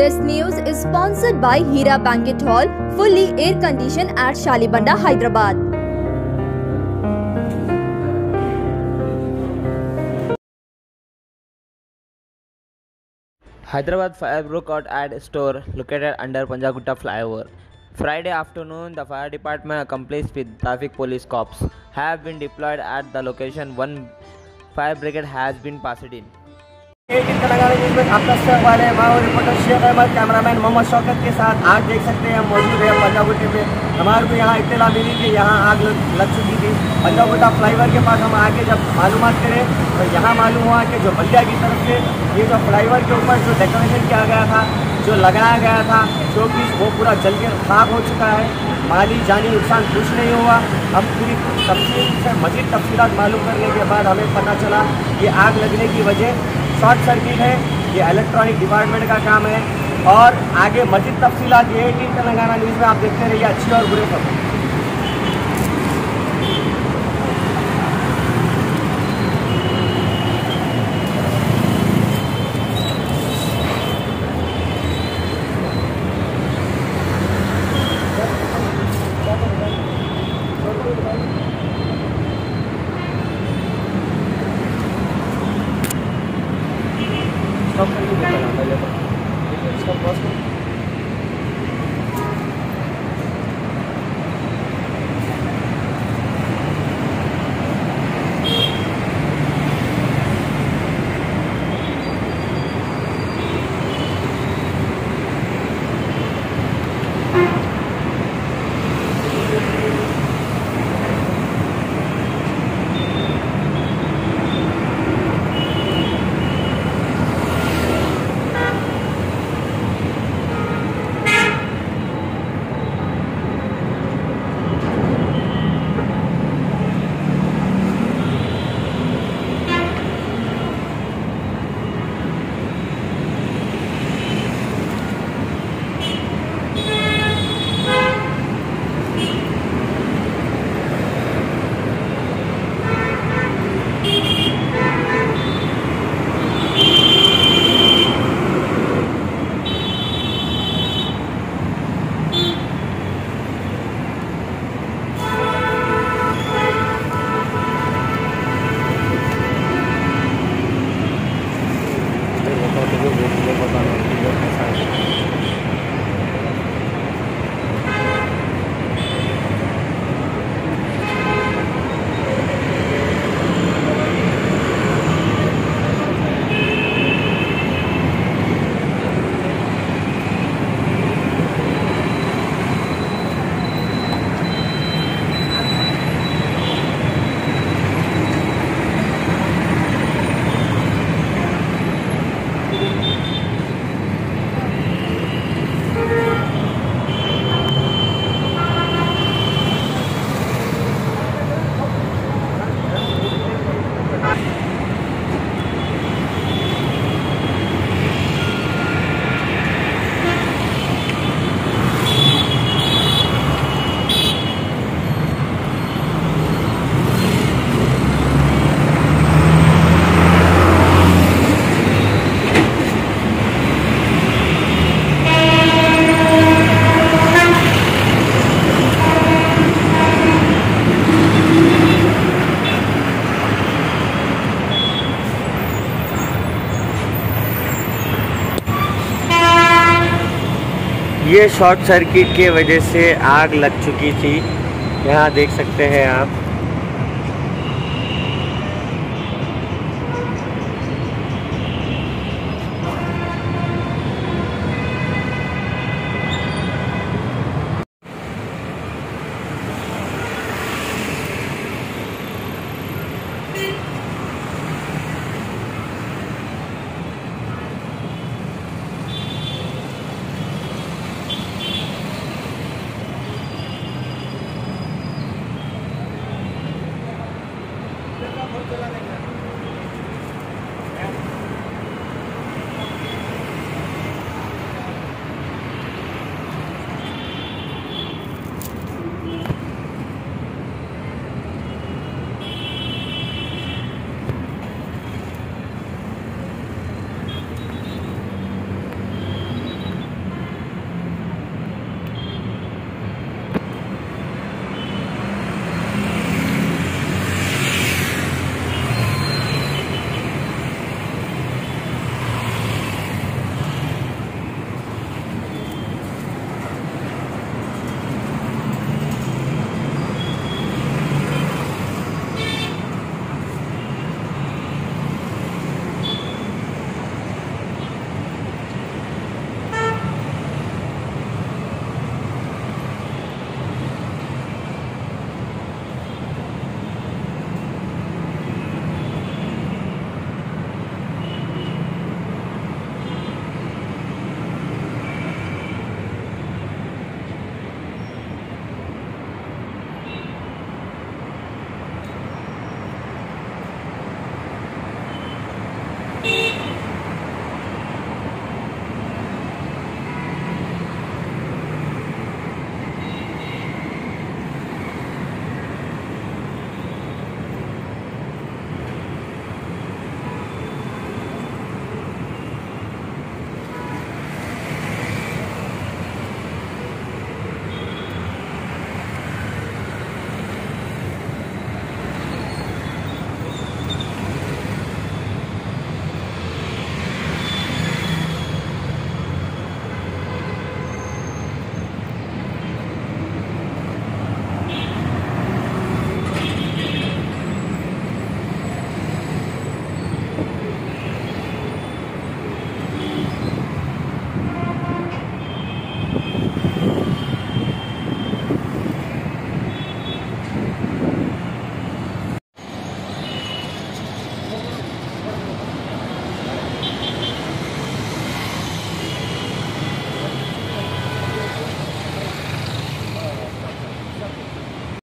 This news is sponsored by Hira Banquet Hall, fully air conditioned at Shalibanda, Hyderabad. Hyderabad fire broke out at a store located under Panjagutta flyover. Friday afternoon, the fire department, accompanied with traffic police cops, have been deployed at the location. One fire brigade has been passed in. आपका स्वागत वाले मैं और reporter Sheikh Ahmad cameraman Mohammad Shaukat के साथ आज देख सकते हैं हम मौजूद है पंजाबुट्टे पे हमारे को यहाँ इतला मिली कि यहाँ आग लग, चुकी थी पंजाबुट्टा फ्लाईओवर के पास हम आके जब मालूम करें तो यहाँ मालूम हुआ कि जो बलिया की तरफ़ से ये जो फ्लाईओवर के ऊपर जो डेकोरेशन किया गया था जो लगाया गया था जो कि वो पूरा जल के खाक हो चुका है माली जानी नुकसान कुछ नहीं हुआ हम पूरी तफसील से मजीद तफसीत मालूम करने के बाद हमें पता चला ये आग लगने की वजह शॉर्ट सर्किट है, ये इलेक्ट्रॉनिक डिपार्टमेंट का काम है। और आगे मजीद तफसीत ये कि तेलंगाना न्यूज़ में आप देखते रहिए, अच्छी और बुरे खबर। ये शॉर्ट सर्किट के वजह से आग लग चुकी थी। यहाँ देख सकते हैं आप।